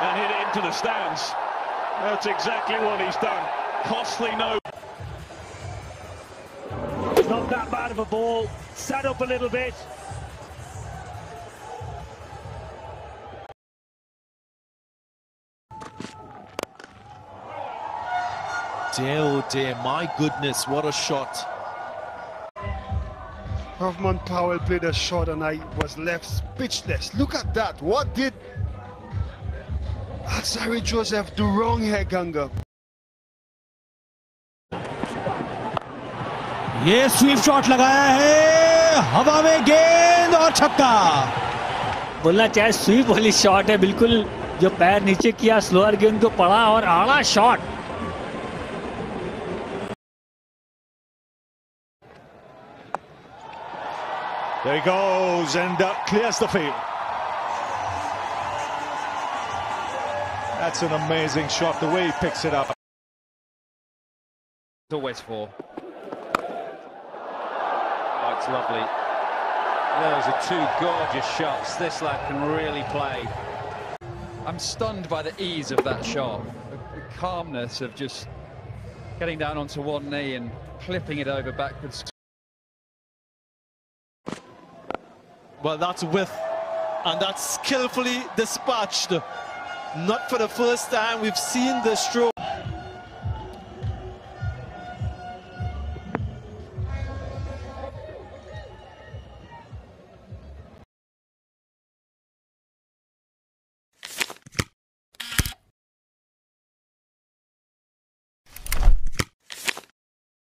and hit it into the stands. That's exactly what he's done. Costly no. It's not that bad of a ball. Sat up a little bit. Dear, oh dear, my goodness, what a shot. Rovman Powell played a shot and I was left speechless. Look at that. What did Aksari Joseph do wrong here, Ganga? ये sweep shot लगाया है हवा में गेंद और छक्का बोलना चाहे स्वीप वाली शॉट है बिल्कुल जो पैर नीचे किया स्लोअर गेंद को पड़ा और आड़ा shot There he goes and uh, clears the field. That's an amazing shot, the way he picks it up. It's always four. Oh, it's lovely. Those are two gorgeous shots. This lad can really play. I'm stunned by the ease of that shot. The, the calmness of just getting down onto one knee and clipping it over backwards. Well, that's with, and that's skillfully dispatched. Not for the first time we've seen the stroke.